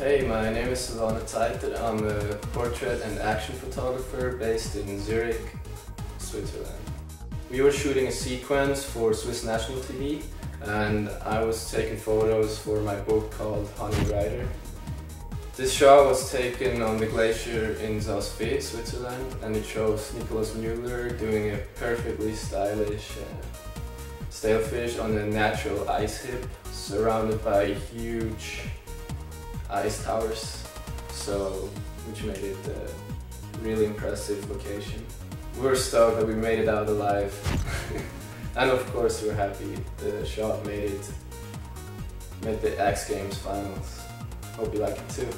Hey, my name is Silvano Zeiter. I'm a portrait and action photographer based in Zurich, Switzerland. We were shooting a sequence for Swiss National TV and I was taking photos for my book called Honey Rider. This shot was taken on the glacier in Saas-Fee, Switzerland, and it shows Nicolas Müller doing a perfectly stylish uh, stalefish on a natural ice hip, surrounded by huge ice towers, so which made it a really impressive location. We're stoked that we made it out alive, and of course we're happy the shot made it, made the X Games finals. Hope you like it too.